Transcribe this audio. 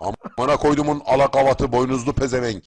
Amına koydumun alakavatı boynuzlu pezevenk.